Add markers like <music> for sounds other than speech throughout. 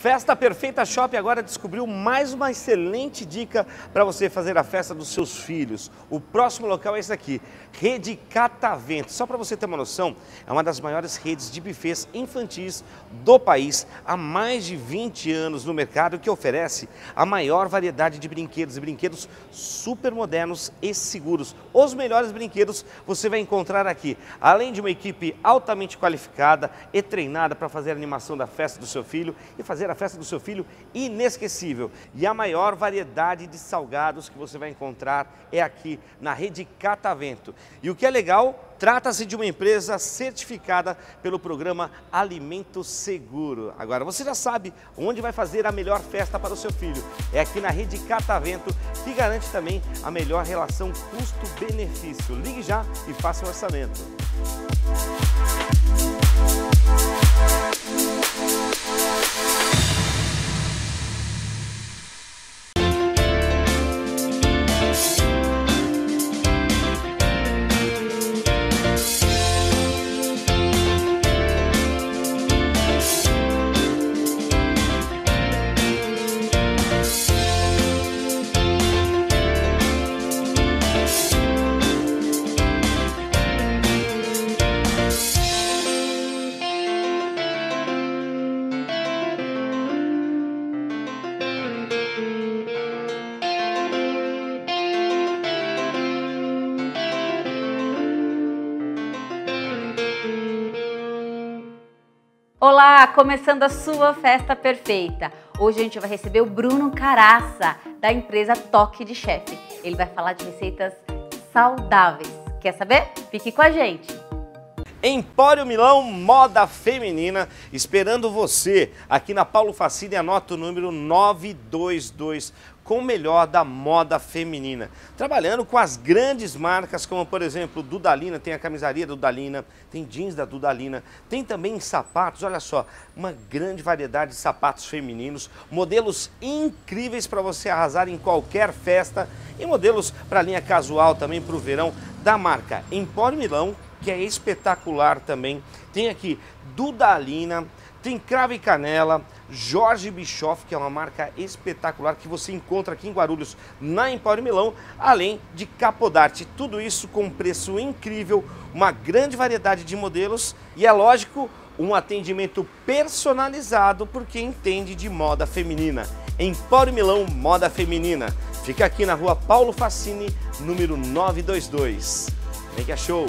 Festa Perfeita Shop agora descobriu mais uma excelente dica para você fazer a festa dos seus filhos. O próximo local é esse aqui, Rede Catavento. Só para você ter uma noção, é uma das maiores redes de buffets infantis do país há mais de 20 anos no mercado que oferece a maior variedade de brinquedos e brinquedos super modernos e seguros. Os melhores brinquedos você vai encontrar aqui, além de uma equipe altamente qualificada e treinada para fazer a animação da festa do seu filho e fazer a festa do seu filho inesquecível. E a maior variedade de salgados que você vai encontrar é aqui na rede Catavento. E o que é legal, trata-se de uma empresa certificada pelo programa Alimento Seguro. Agora, você já sabe onde vai fazer a melhor festa para o seu filho. É aqui na rede Catavento, que garante também a melhor relação custo-benefício. Ligue já e faça o orçamento. Começando a sua festa perfeita. Hoje a gente vai receber o Bruno Caraça, da empresa Toque de Chefe. Ele vai falar de receitas saudáveis. Quer saber? Fique com a gente. Empório Milão Moda Feminina, esperando você aqui na Paulo Facine, anota o número 922 com o melhor da moda feminina. Trabalhando com as grandes marcas, como por exemplo Dudalina, tem a camisaria da Dudalina, tem jeans da Dudalina, tem também sapatos, olha só, uma grande variedade de sapatos femininos, modelos incríveis para você arrasar em qualquer festa e modelos para linha casual também para o verão da marca Empório Milão, que é espetacular também. Tem aqui Dudalina, tem Cravo e Canela, Jorge Bischoff, que é uma marca espetacular que você encontra aqui em Guarulhos, na Empório Milão, além de Capodarte. Tudo isso com preço incrível, uma grande variedade de modelos e, é lógico, um atendimento personalizado por quem entende de moda feminina. Empório Milão Moda Feminina. Fica aqui na rua Paulo Facini, número 922. Vem que é show!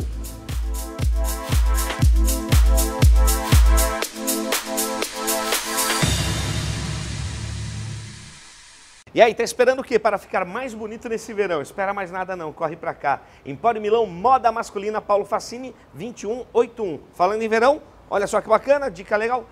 E aí, tá esperando o quê para ficar mais bonito nesse verão? Espera mais nada não, corre para cá. Empório Milão, moda masculina, Paulo Facini, 2181. Falando em verão, olha só que bacana, dica legal.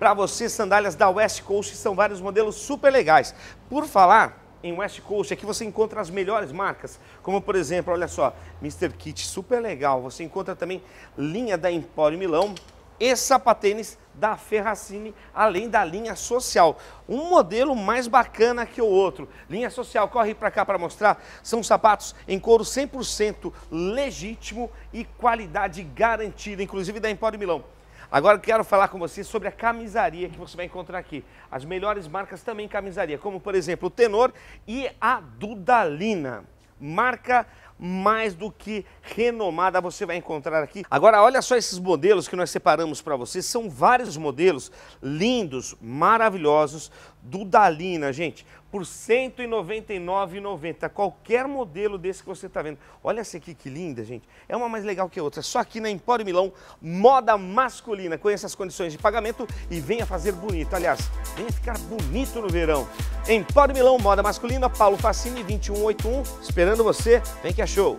Para você, sandálias da West Coast, são vários modelos super legais. Por falar em West Coast, aqui você encontra as melhores marcas, como por exemplo, olha só, Mr. Kit, super legal. Você encontra também linha da Empório Milão, e sapatênis da Ferracini, além da linha social. Um modelo mais bacana que o outro. Linha social, corre para cá para mostrar. São sapatos em couro 100% legítimo e qualidade garantida, inclusive da Empório Milão. Agora quero falar com você sobre a camisaria que você vai encontrar aqui. As melhores marcas também camisaria, como por exemplo o Tenor e a Dudalina. Marca mais do que renomada você vai encontrar aqui. Agora, olha só esses modelos que nós separamos para vocês. São vários modelos lindos, maravilhosos, do Dalina, gente, por R$ 199,90. Qualquer modelo desse que você está vendo. Olha essa aqui que linda, gente. É uma mais legal que a outra. Só aqui na Empório Milão, moda masculina. Conheça as condições de pagamento e venha fazer bonito. Aliás, venha ficar bonito no verão. Empório Milão, moda masculina, Paulo Facini, 2181. Esperando você. Vem que é show.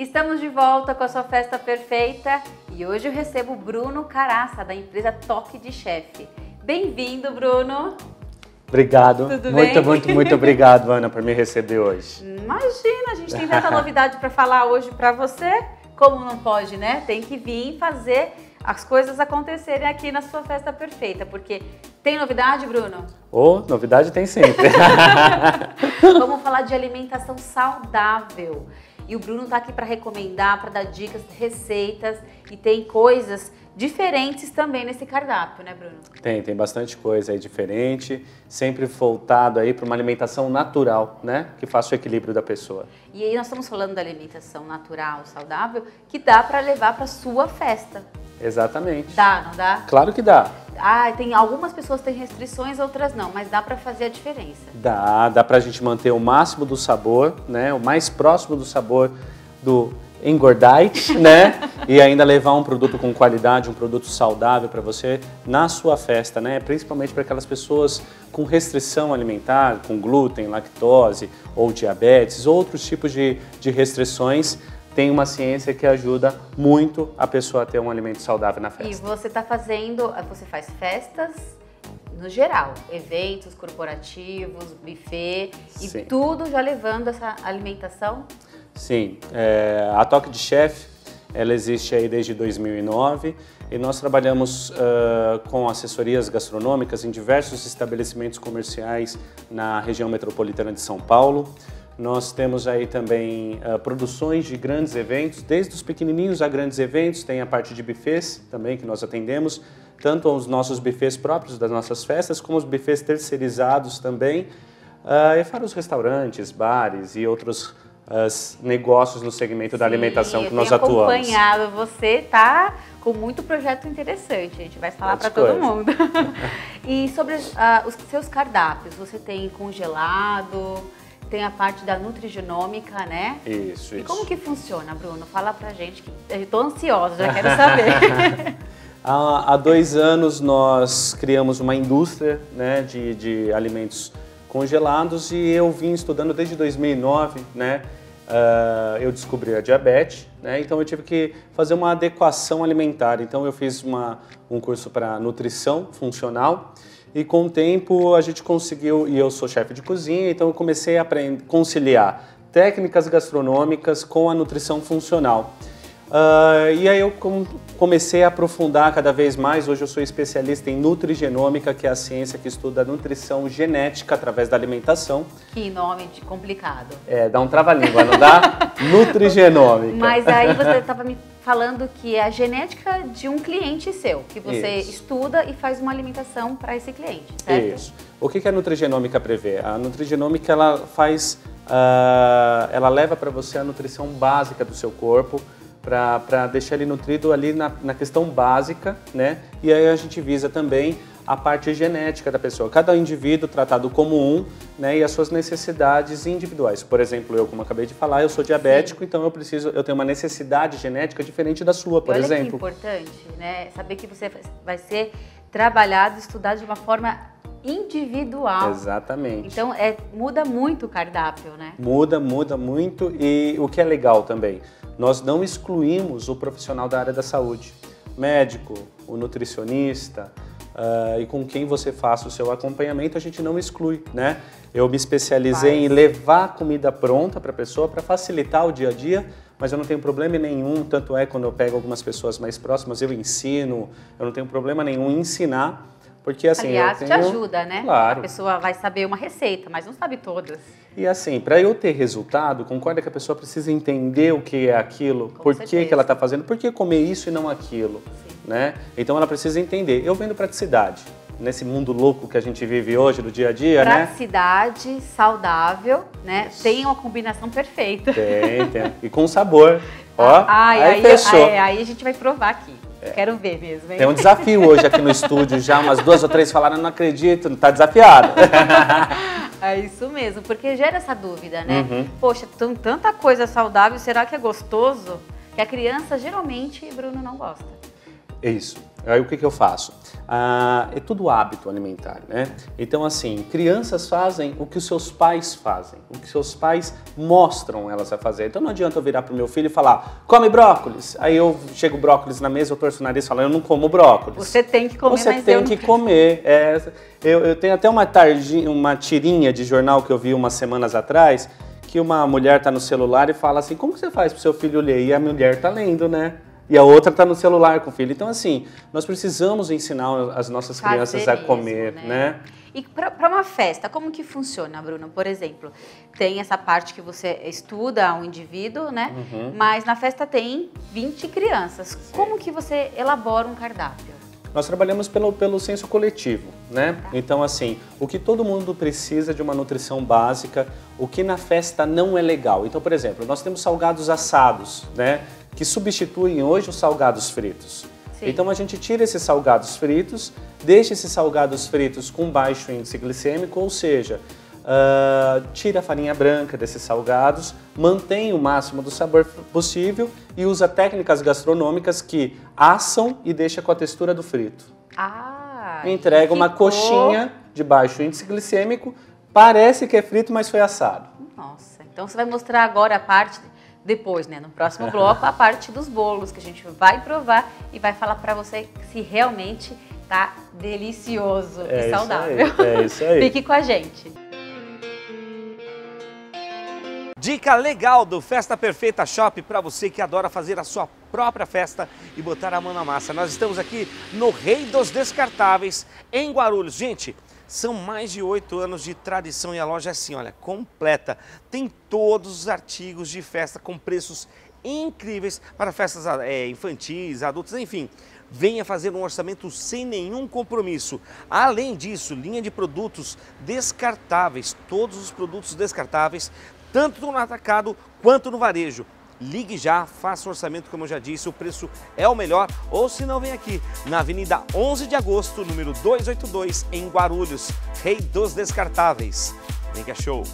Estamos de volta com a sua festa perfeita e hoje eu recebo o Bruno Caraça, da empresa Toque de Chefe. Bem-vindo, Bruno! Obrigado. Tudo muito, bem? muito, muito obrigado, Ana, por me receber hoje. Imagina, a gente tem tanta novidade para falar hoje para você. Como não pode, né? Tem que vir fazer as coisas acontecerem aqui na sua festa perfeita, porque tem novidade, Bruno? Ô, novidade tem sempre. <laughs> Vamos falar de alimentação saudável. E o Bruno tá aqui para recomendar, para dar dicas, receitas e tem coisas diferentes também nesse cardápio, né, Bruno? Tem, tem bastante coisa aí diferente, sempre voltado aí para uma alimentação natural, né, que faça o equilíbrio da pessoa. E aí nós estamos falando da alimentação natural, saudável, que dá para levar para sua festa. Exatamente. Dá, não dá? Claro que dá. Ah, tem algumas pessoas têm restrições, outras não, mas dá para fazer a diferença. Dá, dá para a gente manter o máximo do sabor, né, o mais próximo do sabor do engordite, <laughs> né? e ainda levar um produto com qualidade, um produto saudável para você na sua festa, né? Principalmente para aquelas pessoas com restrição alimentar, com glúten, lactose ou diabetes, outros tipos de, de restrições. Tem uma ciência que ajuda muito a pessoa a ter um alimento saudável na festa. E você está fazendo, você faz festas no geral, eventos corporativos, buffet Sim. e tudo já levando essa alimentação Sim, é, a Toque de Chef, ela existe aí desde 2009 e nós trabalhamos uh, com assessorias gastronômicas em diversos estabelecimentos comerciais na região metropolitana de São Paulo. Nós temos aí também uh, produções de grandes eventos, desde os pequenininhos a grandes eventos, tem a parte de buffets também que nós atendemos, tanto os nossos buffets próprios das nossas festas, como os buffets terceirizados também, uh, e para os restaurantes, bares e outros os negócios no segmento da alimentação que nós atuamos. acompanhado, você tá com muito projeto interessante, a gente vai falar para todo mundo. <laughs> e sobre uh, os seus cardápios, você tem congelado, tem a parte da nutrigenômica, né? Isso, e isso. como que funciona, Bruno? Fala pra gente, que eu tô ansiosa, já quero saber. <laughs> há, há dois anos nós criamos uma indústria né, de, de alimentos congelados e eu vim estudando desde 2009, né? Uh, eu descobri a diabetes, né? então eu tive que fazer uma adequação alimentar. Então eu fiz uma, um curso para nutrição funcional e com o tempo a gente conseguiu, e eu sou chefe de cozinha, então eu comecei a aprender, conciliar técnicas gastronômicas com a nutrição funcional. Uh, e aí eu com, comecei a aprofundar cada vez mais. Hoje eu sou especialista em nutrigenômica, que é a ciência que estuda a nutrição genética através da alimentação. Que nome de complicado. É, dá um trava-língua, não dá? <laughs> nutrigenômica. Mas aí você estava me falando que é a genética de um cliente seu, que você Isso. estuda e faz uma alimentação para esse cliente, certo? Isso. O que, que a nutrigenômica prevê? A nutrigenômica ela faz, uh, ela leva para você a nutrição básica do seu corpo, para deixar ele nutrido ali na, na questão básica, né? E aí a gente visa também a parte genética da pessoa. Cada indivíduo tratado como um, né, e as suas necessidades individuais. Por exemplo, eu, como acabei de falar, eu sou diabético, Sim. então eu preciso, eu tenho uma necessidade genética diferente da sua, por olha exemplo. Que importante, né? Saber que você vai ser trabalhado, estudado de uma forma individual. Exatamente. Então é muda muito o cardápio, né? Muda, muda muito e o que é legal também, nós não excluímos o profissional da área da saúde, médico, o nutricionista, Uh, e com quem você faça o seu acompanhamento, a gente não exclui, né? Eu me especializei Faz. em levar comida pronta para a pessoa para facilitar o dia a dia, mas eu não tenho problema nenhum, tanto é quando eu pego algumas pessoas mais próximas, eu ensino, eu não tenho problema nenhum em ensinar, porque assim. Aliás, tenho... te ajuda, né? Claro. A pessoa vai saber uma receita, mas não sabe todas. E assim, para eu ter resultado, concorda que a pessoa precisa entender o que é aquilo, Com por que, que ela está fazendo, por que comer isso e não aquilo, Sim. Né? Então ela precisa entender. Eu vendo praticidade, nesse mundo louco que a gente vive hoje, do dia a dia, né? Praticidade, saudável, né? Isso. Tem uma combinação perfeita. Tem, tem. E com sabor. <laughs> Ó, Ai, aí, aí, fechou. aí, aí a gente vai provar aqui. Quero ver mesmo, hein? Tem um desafio hoje aqui no estúdio, já umas duas ou três falaram, não acredito, tá desafiado. <laughs> É isso mesmo, porque gera essa dúvida, né? Uhum. Poxa, tem tanta coisa saudável, será que é gostoso? Que a criança geralmente, Bruno, não gosta. É isso. Aí o que, que eu faço? Ah, é tudo hábito alimentar, né? Então, assim, crianças fazem o que os seus pais fazem, o que seus pais mostram elas a fazer. Então não adianta eu virar pro meu filho e falar, come brócolis. Aí eu chego brócolis na mesa, eu torço o nariz e falo, eu não como brócolis. Você tem que comer, Você tem que comer. É, eu, eu tenho até uma, tardinha, uma tirinha de jornal que eu vi umas semanas atrás, que uma mulher tá no celular e fala assim, como que você faz pro seu filho ler? E a mulher tá lendo, né? E a outra está no celular com o filho. Então, assim, nós precisamos ensinar as nossas crianças a comer, né? né? E para uma festa, como que funciona, Bruno? Por exemplo, tem essa parte que você estuda um indivíduo, né? Uhum. Mas na festa tem 20 crianças. Como que você elabora um cardápio? Nós trabalhamos pelo, pelo senso coletivo, né? Tá. Então, assim, o que todo mundo precisa de uma nutrição básica, o que na festa não é legal. Então, por exemplo, nós temos salgados assados, né? Que substituem hoje os salgados fritos. Sim. Então, a gente tira esses salgados fritos, deixa esses salgados fritos com baixo índice glicêmico, ou seja, ah, tira a farinha branca desses salgados, mantém o máximo do sabor possível e usa técnicas gastronômicas que assam e deixa com a textura do frito. Ah, Entrega uma ficou- coxinha de baixo índice glicêmico, parece que é frito, mas foi assado. Nossa, então você vai mostrar agora a parte depois, né, no próximo bloco, a parte dos bolos que a gente vai provar e vai falar para você se realmente tá delicioso É e isso saudável. aí, é isso aí. <laughs> Fique com a gente. Dica legal do Festa Perfeita Shop para você que adora fazer a sua própria festa e botar a mão na massa. Nós estamos aqui no Rei dos Descartáveis, em Guarulhos. Gente, são mais de oito anos de tradição e a loja é assim, olha, completa. Tem todos os artigos de festa com preços incríveis para festas eh, infantis, adultas, enfim. Venha fazer um orçamento sem nenhum compromisso. Além disso, linha de produtos descartáveis, todos os produtos descartáveis, tanto no atacado quanto no varejo. Ligue já, faça um orçamento, como eu já disse, o preço é o melhor. Ou se não, vem aqui na Avenida 11 de Agosto, número 282, em Guarulhos, Rei dos Descartáveis. Vem que é show!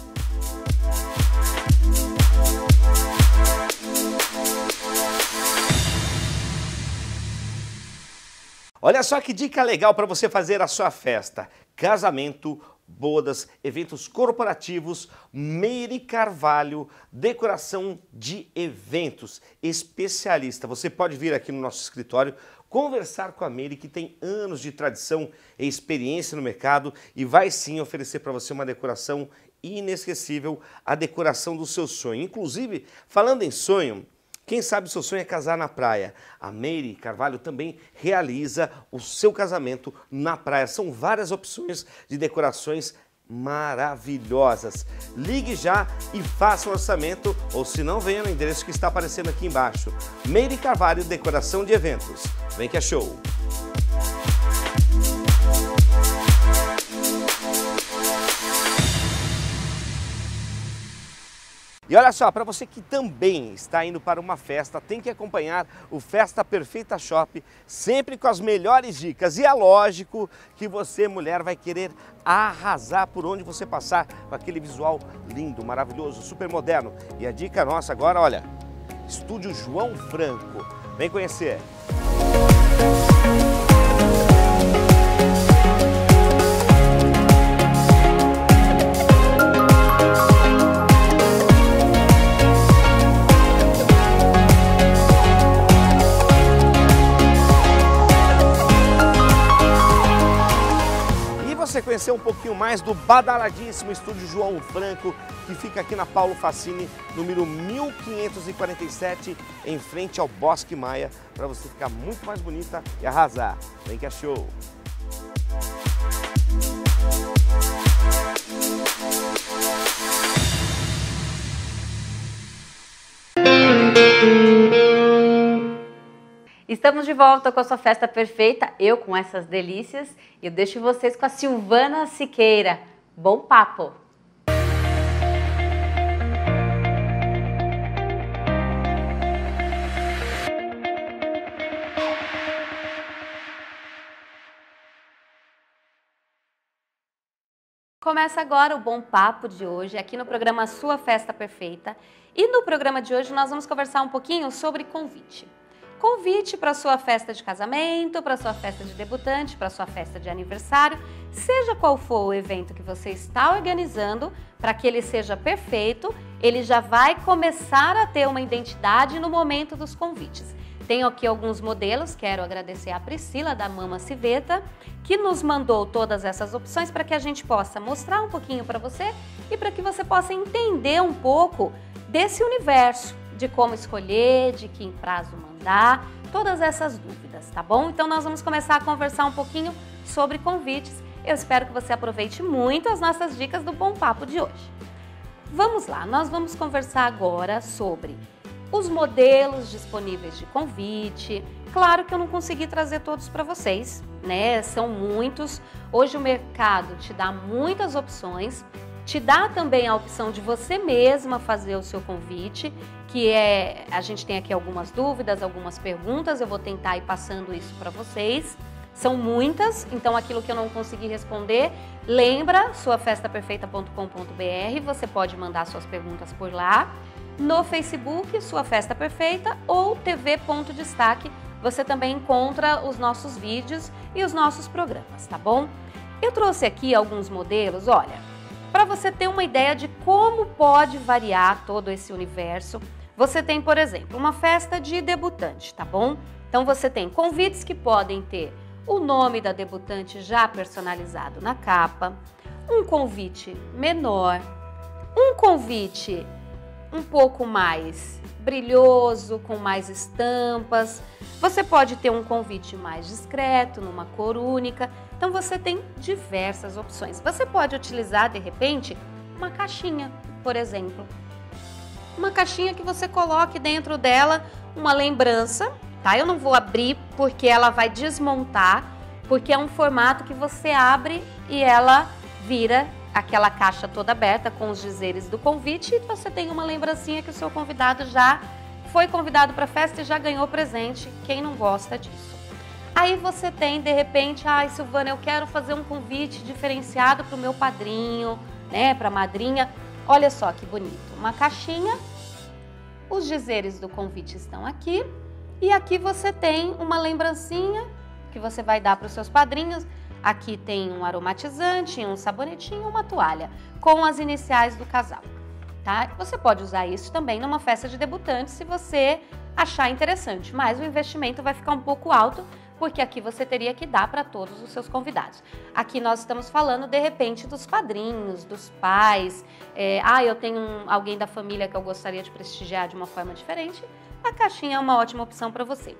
Olha só que dica legal para você fazer a sua festa. Casamento, bodas, eventos corporativos, Meire Carvalho, decoração de eventos, especialista. Você pode vir aqui no nosso escritório conversar com a Meire, que tem anos de tradição e experiência no mercado e vai sim oferecer para você uma decoração inesquecível, a decoração do seu sonho. Inclusive, falando em sonho, quem sabe seu sonho é casar na praia? A Meire Carvalho também realiza o seu casamento na praia. São várias opções de decorações maravilhosas. Ligue já e faça o orçamento, ou se não, venha no endereço que está aparecendo aqui embaixo. Meire Carvalho, decoração de eventos. Vem que é show! E olha só, para você que também está indo para uma festa, tem que acompanhar o Festa Perfeita Shop, sempre com as melhores dicas. E é lógico que você, mulher, vai querer arrasar por onde você passar, com aquele visual lindo, maravilhoso, super moderno. E a dica nossa agora, olha, Estúdio João Franco. Vem conhecer. Um pouquinho mais do badaladíssimo estúdio João Franco, que fica aqui na Paulo Facini, número 1547, em frente ao Bosque Maia, para você ficar muito mais bonita e arrasar. Vem que é show! Estamos de volta com a sua festa perfeita, eu com essas delícias. E eu deixo vocês com a Silvana Siqueira. Bom papo! Começa agora o Bom Papo de hoje, aqui no programa Sua Festa Perfeita. E no programa de hoje nós vamos conversar um pouquinho sobre convite. Convite para sua festa de casamento, para sua festa de debutante, para sua festa de aniversário, seja qual for o evento que você está organizando, para que ele seja perfeito, ele já vai começar a ter uma identidade no momento dos convites. Tenho aqui alguns modelos, quero agradecer a Priscila da Mama Civeta, que nos mandou todas essas opções para que a gente possa mostrar um pouquinho para você e para que você possa entender um pouco desse universo de como escolher, de que prazo mandar, todas essas dúvidas, tá bom? Então nós vamos começar a conversar um pouquinho sobre convites. Eu espero que você aproveite muito as nossas dicas do Bom Papo de hoje. Vamos lá, nós vamos conversar agora sobre os modelos disponíveis de convite. Claro que eu não consegui trazer todos para vocês, né? São muitos. Hoje o mercado te dá muitas opções, te dá também a opção de você mesma fazer o seu convite, que é a gente tem aqui algumas dúvidas, algumas perguntas, eu vou tentar ir passando isso para vocês. São muitas, então aquilo que eu não consegui responder, lembra suafestaperfeita.com.br, você pode mandar suas perguntas por lá. No Facebook, Sua Festa Perfeita ou TV Ponto Destaque, você também encontra os nossos vídeos e os nossos programas, tá bom? Eu trouxe aqui alguns modelos, olha, para você ter uma ideia de como pode variar todo esse universo. Você tem, por exemplo, uma festa de debutante, tá bom? Então você tem convites que podem ter o nome da debutante já personalizado na capa, um convite menor, um convite um pouco mais brilhoso, com mais estampas. Você pode ter um convite mais discreto, numa cor única. Então você tem diversas opções. Você pode utilizar de repente uma caixinha, por exemplo. Uma caixinha que você coloque dentro dela uma lembrança tá? Eu não vou abrir porque ela vai desmontar, porque é um formato que você abre e ela vira aquela caixa toda aberta com os dizeres do convite e você tem uma lembrancinha que o seu convidado já foi convidado para a festa e já ganhou presente. Quem não gosta disso? Aí você tem, de repente, ai, ah, Silvana, eu quero fazer um convite diferenciado para o meu padrinho, né, para a madrinha. Olha só que bonito, uma caixinha. Os dizeres do convite estão aqui e aqui você tem uma lembrancinha que você vai dar para os seus padrinhos. Aqui tem um aromatizante, um sabonetinho, uma toalha com as iniciais do casal. Tá? Você pode usar isso também numa festa de debutante se você achar interessante, mas o investimento vai ficar um pouco alto porque aqui você teria que dar para todos os seus convidados. Aqui nós estamos falando de repente dos padrinhos, dos pais. É, ah, eu tenho um, alguém da família que eu gostaria de prestigiar de uma forma diferente a caixinha é uma ótima opção para você.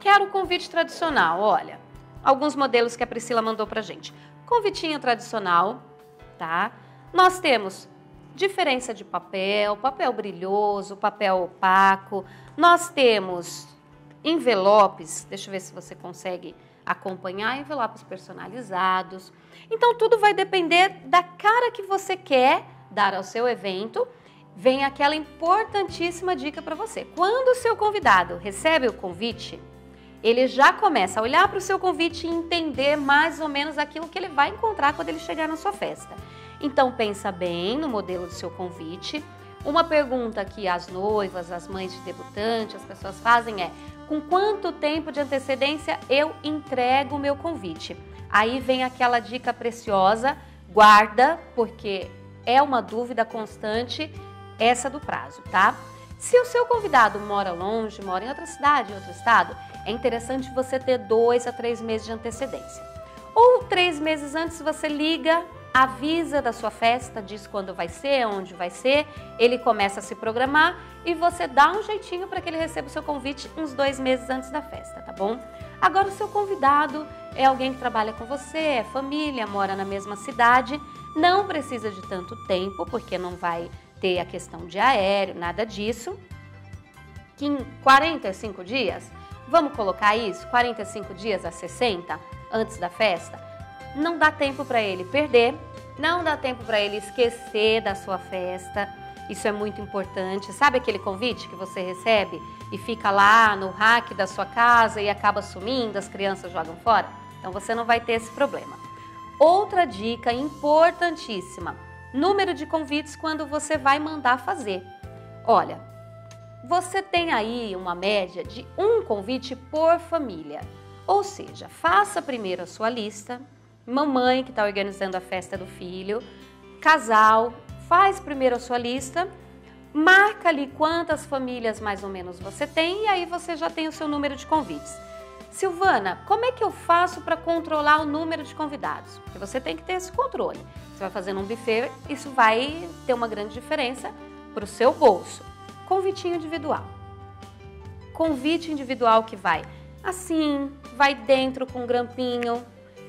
Quero o convite tradicional, olha, alguns modelos que a Priscila mandou para gente. Convitinho tradicional, tá? Nós temos diferença de papel, papel brilhoso, papel opaco. Nós temos envelopes, deixa eu ver se você consegue acompanhar, envelopes personalizados. Então tudo vai depender da cara que você quer dar ao seu evento vem aquela importantíssima dica para você. Quando o seu convidado recebe o convite, ele já começa a olhar para o seu convite e entender mais ou menos aquilo que ele vai encontrar quando ele chegar na sua festa. Então pensa bem no modelo do seu convite. Uma pergunta que as noivas, as mães de debutante, as pessoas fazem é: com quanto tempo de antecedência eu entrego o meu convite? Aí vem aquela dica preciosa, guarda, porque é uma dúvida constante essa do prazo, tá? Se o seu convidado mora longe, mora em outra cidade, em outro estado, é interessante você ter dois a três meses de antecedência. Ou três meses antes você liga, avisa da sua festa, diz quando vai ser, onde vai ser, ele começa a se programar e você dá um jeitinho para que ele receba o seu convite uns dois meses antes da festa, tá bom? Agora o seu convidado é alguém que trabalha com você, é família, mora na mesma cidade, não precisa de tanto tempo, porque não vai ter a questão de aéreo, nada disso. Em 45 dias, vamos colocar isso, 45 dias a 60 antes da festa, não dá tempo para ele perder, não dá tempo para ele esquecer da sua festa. Isso é muito importante. Sabe aquele convite que você recebe e fica lá no rack da sua casa e acaba sumindo, as crianças jogam fora? Então você não vai ter esse problema. Outra dica importantíssima: número de convites quando você vai mandar fazer. Olha, você tem aí uma média de um convite por família. Ou seja, faça primeiro a sua lista, mamãe que está organizando a festa do filho, casal, faz primeiro a sua lista, marca ali quantas famílias mais ou menos você tem e aí você já tem o seu número de convites. Silvana, como é que eu faço para controlar o número de convidados? Porque você tem que ter esse controle. Você vai fazendo um buffet, isso vai ter uma grande diferença para o seu bolso. convitinho individual. Convite individual que vai assim, vai dentro com grampinho.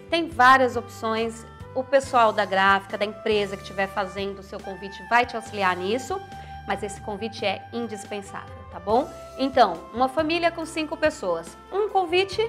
Tem várias opções. O pessoal da gráfica, da empresa que estiver fazendo o seu convite vai te auxiliar nisso, mas esse convite é indispensável, tá bom? Então, uma família com cinco pessoas, um convite,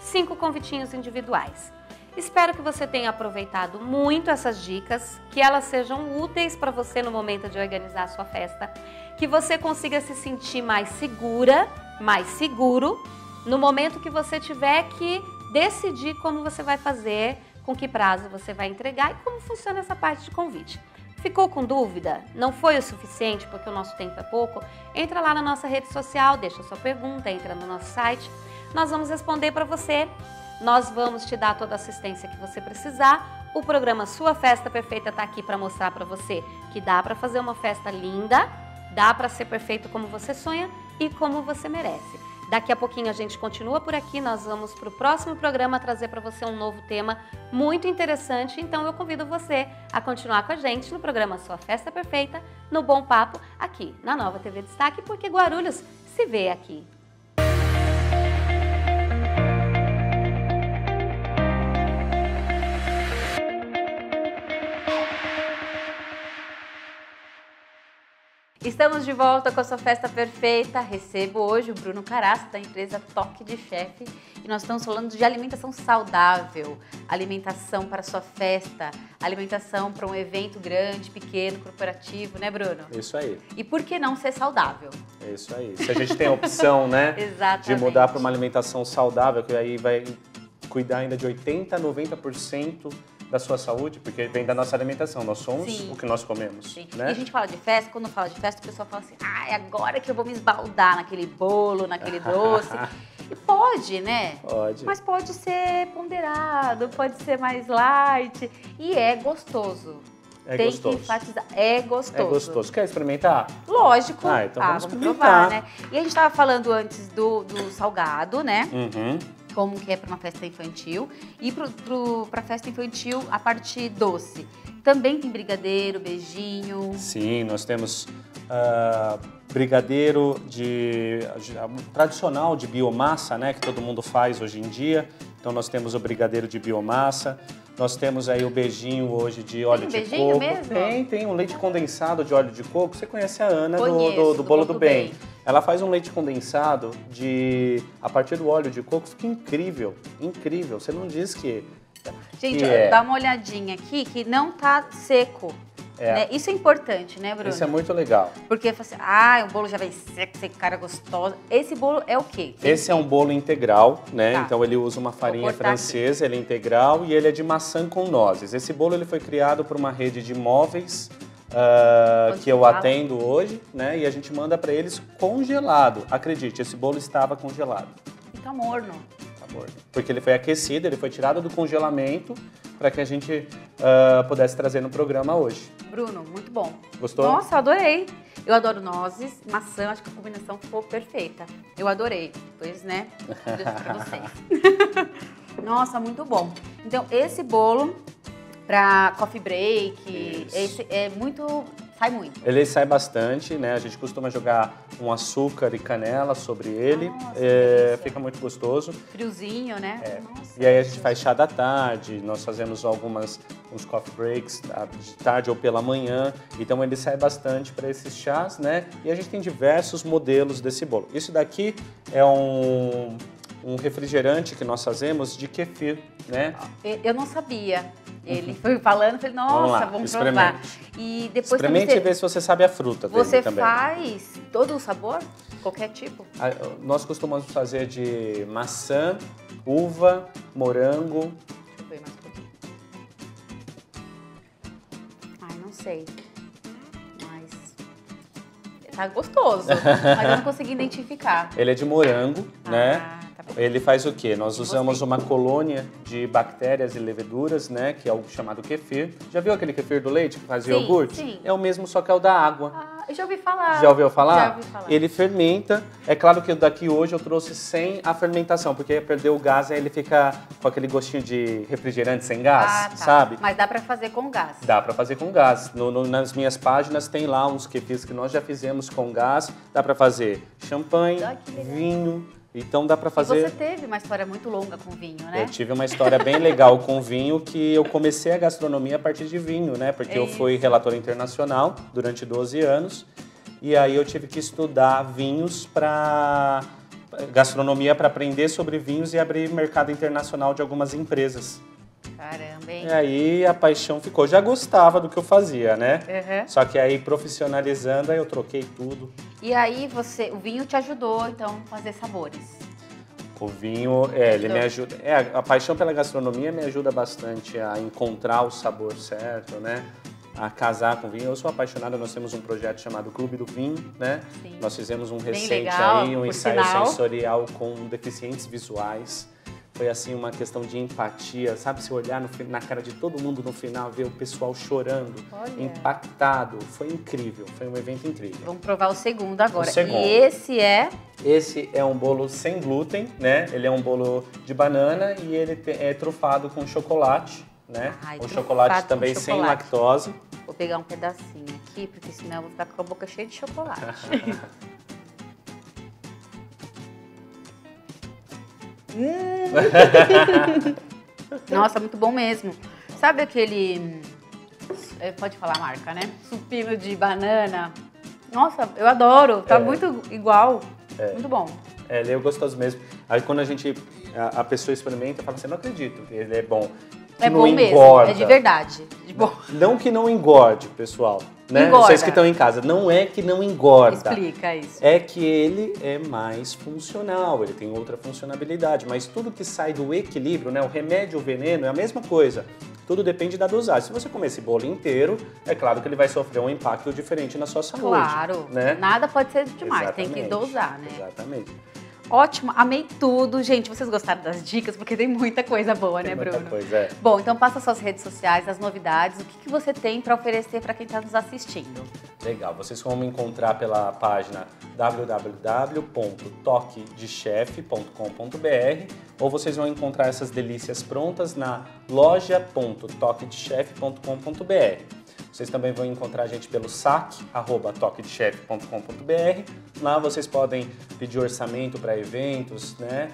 cinco convitinhos individuais. Espero que você tenha aproveitado muito essas dicas, que elas sejam úteis para você no momento de organizar a sua festa, que você consiga se sentir mais segura, mais seguro no momento que você tiver que decidir como você vai fazer, com que prazo você vai entregar e como funciona essa parte de convite. Ficou com dúvida? Não foi o suficiente porque o nosso tempo é pouco? Entra lá na nossa rede social, deixa sua pergunta, entra no nosso site. Nós vamos responder para você. Nós vamos te dar toda a assistência que você precisar. O programa Sua Festa Perfeita está aqui para mostrar para você que dá para fazer uma festa linda, dá para ser perfeito como você sonha e como você merece. Daqui a pouquinho a gente continua por aqui, nós vamos para o próximo programa trazer para você um novo tema muito interessante. Então eu convido você a continuar com a gente no programa Sua Festa Perfeita, no Bom Papo, aqui na Nova TV Destaque, porque Guarulhos se vê aqui. Estamos de volta com a sua festa perfeita. Recebo hoje o Bruno Caraça, da empresa Toque de Chefe. E nós estamos falando de alimentação saudável, alimentação para a sua festa, alimentação para um evento grande, pequeno, corporativo, né, Bruno? Isso aí. E por que não ser saudável? É isso aí. Se a gente tem a opção, né, <laughs> Exatamente. de mudar para uma alimentação saudável, que aí vai cuidar ainda de 80 a 90% da sua saúde, porque vem da nossa alimentação. Nós somos Sim. o que nós comemos. Sim. Né? E a gente fala de festa, quando fala de festa, o pessoal fala assim, ah, é agora que eu vou me esbaldar naquele bolo, naquele doce. <laughs> e pode, né? Pode. Mas pode ser ponderado, pode ser mais light. E é gostoso. É Tem gostoso. que enfatizar. É gostoso. É gostoso. Quer experimentar? Lógico. Ah, então vamos provar, né? E a gente estava falando antes do, do salgado, né? Uhum. Como que é para uma festa infantil. E para festa infantil, a parte doce. Também tem brigadeiro, beijinho. Sim, nós temos ah, brigadeiro de, de- tradicional de biomassa, né, que todo mundo faz hoje em dia. Então nós temos o brigadeiro de biomassa. Nós temos aí o beijinho hoje de óleo de beijinho coco. mesmo? Tem, tem um leite condensado de óleo de coco. Você conhece a Ana do- Conheço, do, do do bolo Bolo do do bem. Bem. Ela faz um leite condensado de a partir do óleo de coco, fica incrível, incrível. Você não diz que Gente, que é. dá uma olhadinha aqui que não tá seco. É. né? Isso é importante, né, Bruno? isso é muito legal. Porque assim, ah, o bolo já vem seco, cara gostoso. Esse bolo é o quê? Esse é um bolo integral, né? Tá. Então ele usa uma farinha francesa, ele é integral e ele é de maçã com nozes. Esse bolo ele foi criado por uma rede de móveis Onde que eu atendo hoje, né? E a gente manda para eles congelado. Acredite, esse bolo estava congelado. E tá morno. amor. Porque ele foi aquecido, ele foi tirado do congelamento para que a gente ah, pudesse trazer no programa hoje. Bruno, muito bom. Gostou? Nossa, adorei. Eu adoro nozes, maçã, acho que a combinação ficou perfeita. Eu adorei. Pois, né? Isso pra vocês. <laughs> Nossa, muito bom. Então, esse bolo pra coffee break, Isso. esse é muito. sai muito. Ele sai bastante, né? A gente costuma jogar um açúcar e canela sobre ele. Nossa, É, fica muito gostoso. Friozinho, né? Nossa. É. E aí a gente faz chá da tarde, nós fazemos algumas uns coffee breaks de tarde ou pela manhã. Então ele sai bastante para esses chás, né? E a gente tem diversos modelos desse bolo. Isso daqui é um, um refrigerante que nós fazemos de kefir, né? Eu- não sabia. Ele foi falando, eu falei, nossa, Vamos lá, vamos, provar. E depois Experimente também e vê se você sabe a fruta você faz todo o sabor? Qualquer tipo? Nós costumamos fazer de maçã, uva, morango. Deixa eu ver mais um pouquinho. Ai, não sei. Mas. Tá gostoso. <laughs> mas eu não consegui identificar. Ele é de morango, né? Ah, tá Ele faz o quê? Nós usamos uma colônia de bactérias e leveduras, né? Que é o chamado kefir. Já viu aquele kefir do leite que faz Sim, iogurte? sim. É o mesmo, só que é o da água. Ah, eu já ouvi falar. Já ouviu falar? Já ouvi falar. Ele fermenta. É claro que daqui hoje eu trouxe sem a fermentação, porque ia perder o gás e aí ele fica com aquele gostinho de refrigerante sem gás, Ah, tá. sabe? Mas dá pra fazer com gás. Dá pra fazer com gás. No- no- nas minhas páginas tem lá uns kefirs que nós já fizemos com gás. Dá pra fazer champanhe, vinho. Então dá pra E você fazer. teve uma história muito longa com vinho, né? Eu tive uma história bem legal com vinho que eu comecei a gastronomia a partir de vinho, né? Porque É eu fui relator internacional durante 12 anos e aí eu tive que estudar vinhos para gastronomia para aprender sobre vinhos e abrir mercado internacional de algumas empresas. Caramba, hein? E aí a paixão ficou. Já gostava do que eu fazia, né? Uhum. Só que aí profissionalizando, aí eu troquei tudo. E aí você, o vinho te ajudou então a fazer sabores. O vinho, é, ele me ajuda. É, a paixão pela gastronomia me ajuda bastante a encontrar o sabor certo, né? A casar com vinho. Eu sou apaixonado, nós temos um projeto chamado Clube do Vinho, né? Sim. Nós fizemos um Bem recente legal, aí, um ensaio sinal. sensorial com deficientes visuais. Foi assim uma questão de empatia, sabe? Se olhar no na cara de todo mundo no final, ver o pessoal chorando, Olha. impactado. Foi incrível, foi um evento incrível. Vamos provar o segundo agora. O segundo. E esse é Esse é um bolo sem glúten, né? Ele é um bolo de banana e ele é trufado com chocolate, né? Ai, trufado chocolate também sem chocolate. lactose. Vou pegar um pedacinho aqui, porque senão eu vou ficar com a boca cheia de chocolate. <laughs> Hum. <laughs> Nossa, muito bom mesmo. Sabe aquele. eh, Pode falar a marca, né? Supino de banana. Nossa, eu adoro. Tá É. muito igual. Muito bom. É, ele é gostoso mesmo. Aí quando a gente, a, a pessoa experimenta, fala assim, não acredito que ele é bom. Que é não bom mesmo. engorda. É de verdade. De bom. Não que não engorde, pessoal. Né? Vocês que estão em casa, não é que não engorda. Explica isso. É que ele é mais funcional, ele tem outra funcionalidade, mas tudo que sai do equilíbrio, né, o remédio, o veneno, é a mesma coisa. Tudo depende da dosagem. Se você comer esse bolo inteiro, é claro que ele vai sofrer um impacto diferente na sua saúde. Claro. Né? Nada pode ser demais. Tem que Exatamente, dosar, né? Exatamente. Ótimo, amei tudo. Gente, vocês gostaram das dicas? Porque tem muita coisa boa, Tem né, muita Bruno? coisa, é. Bom, então passa suas redes sociais, as novidades, o que, que você tem para oferecer para quem está nos assistindo. Legal. Vocês vão me encontrar pela página www.toquedechefe.com.br ou vocês vão encontrar essas delícias prontas na loja.toquedechefe.com.br. Vocês também vão encontrar a gente pelo saque, arroba toquedechefe.com.br. Lá vocês podem pedir orçamento para eventos, né?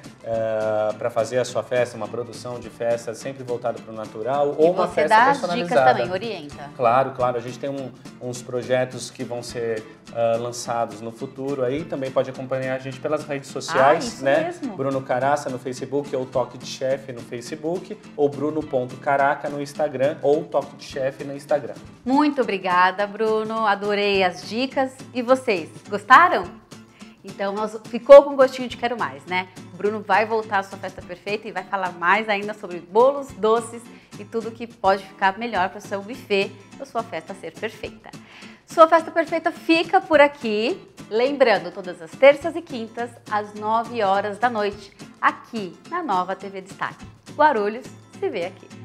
para fazer a sua festa, uma produção de festa sempre voltada para o natural ou e uma você festa dá as personalizada. dicas também, orienta. Claro, claro. A gente tem um- uns projetos que vão ser ah, lançados no futuro aí. Também pode acompanhar a gente pelas redes sociais, Ah, isso né? mesmo. Bruno Caraça no Facebook ou Toque de Chefe no Facebook ou Bruno.caraca no Instagram ou Toque de Chefe no Instagram. Muito obrigada, Bruno. Adorei as dicas. E vocês, gostaram? Então, nós, ficou com gostinho de quero mais, né? O Bruno vai voltar à sua festa perfeita e vai falar mais ainda sobre bolos, doces e tudo que pode ficar melhor para o seu buffet, para sua festa ser perfeita. Sua festa perfeita fica por aqui. Lembrando, todas as terças e quintas, às 9 horas da noite, aqui na nova TV Destaque. Guarulhos se vê aqui.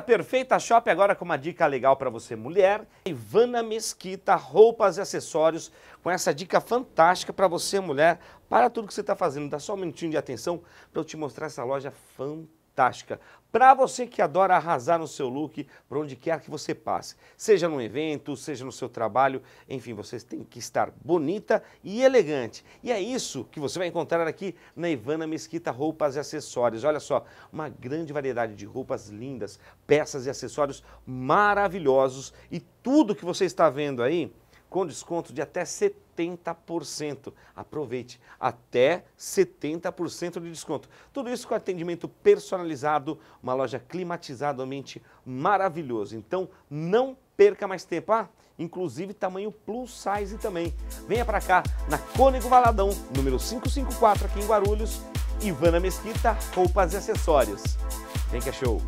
Perfeita Shop agora com uma dica legal para você, mulher. Ivana Mesquita, roupas e acessórios, com essa dica fantástica para você, mulher, para tudo que você está fazendo. Dá só um minutinho de atenção para eu te mostrar essa loja fantástica. Para você que adora arrasar no seu look, por onde quer que você passe, seja num evento, seja no seu trabalho, enfim, você tem que estar bonita e elegante. E é isso que você vai encontrar aqui na Ivana Mesquita Roupas e Acessórios. Olha só, uma grande variedade de roupas lindas, peças e acessórios maravilhosos e tudo que você está vendo aí com desconto de até 70%. Aproveite, até 70% de desconto. Tudo isso com atendimento personalizado, uma loja climatizada, ambiente maravilhoso. Então, não perca mais tempo. Ah, inclusive tamanho plus size também. Venha para cá, na Cônego Valadão, número 554 aqui em Guarulhos. Ivana Mesquita, roupas e acessórios. Vem que é show!